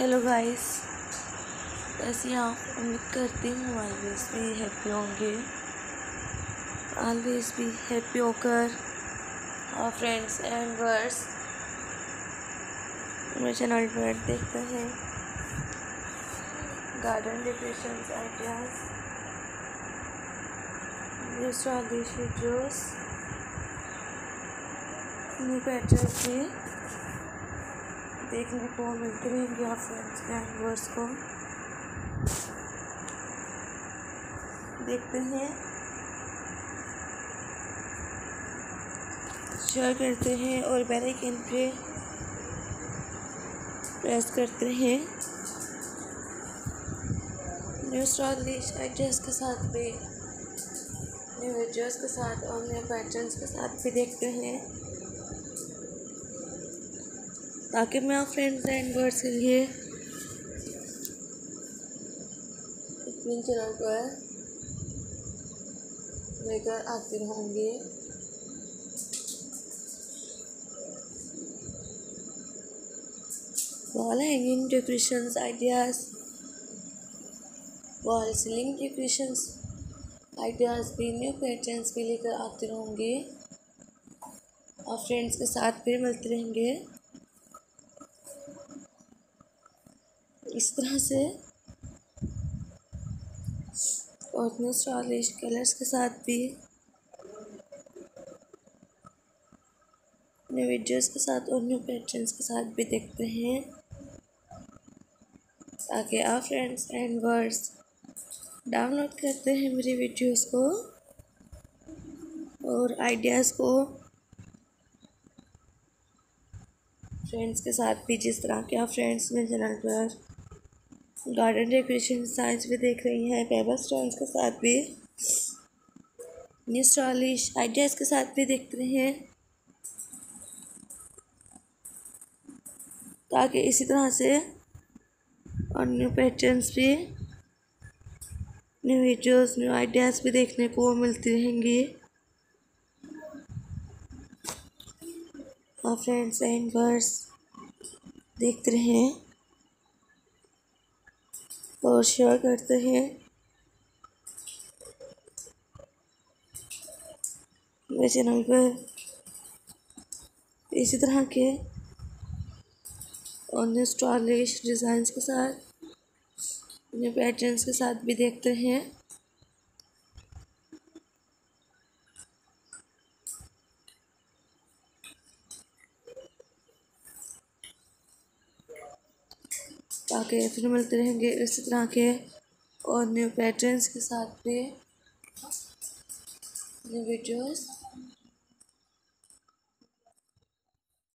Hello guys ऐसे आप उम्मीद करती हूँ ऑलवेज भी हैप्पी होंगे। ऑलवेज भी हैप्पी होकर और फ्रेंड्स एंड वर्स मेरे चैनल पर देखते हैं। Garden decoration ideas new stylish videos new patterns भी। देखने को मिलते रहेंगे आप फ्रेंड्स एंड व्यूअर्स को। देखते हैं। शेयर करते हैं और बेल आइकन पे प्रेस करते हैं। न्यू स्टाइलिश आइडियाज़ के साथ भी न्यू वीडियोस के साथ और न्यू पैटर्न्स के साथ भी देखते हैं। ताकि मैं फ्रेंड्स एंड वर्ड्स के लिए। अपने चैनल पर लेकर आती रहूँगी। Wall hanging decorations ideas wall ceiling decorations ideas भी न्यू पैटर्न्स भी लेकर आती रहूँगी। और फ्रेंड्स के साथ फिर मिलते रहेंगे। इस तरह से और स्टाइलिश कलर्स के साथ भी न्यू वीडियोस के साथ और न्यू पैटर्न्स के साथ भी देखते हैं, ताकि आप फ्रेंड्स एंड वर्ड्स डाउनलोड करते हैं मेरी वीडियोस को और आइडियाज़ को फ्रेंड्स के साथ भी, जिस तरह के आप फ्रेंड्स मेरे चैनल पर गार्डन डेकोरेशन साइंस भी देख रही हैं पेपर स्टोन्स के साथ भी। न्यू स्टाइलिश आइडियाज़ के साथ भी देख रहे हैं। ताकि इसी तरह से और न्यू पैटर्न्स भी न्यू वीडियोस न्यू आइडियाज़ भी देखने को मिलती रहेंगी। और फ्रेंड्स एंड वर्स देखते रहें। और शेयर करते हैं। मेरे चैनल पर इसी तरह के अन्य स्टॉलिश डिज़ाइंस के साथ अपने पैटर्न्स के साथ भी देखते हैं। ताकि फिर मिलते रहेंगे इसी तरह के और न्यू पैटर्न्स के साथ भी। New videos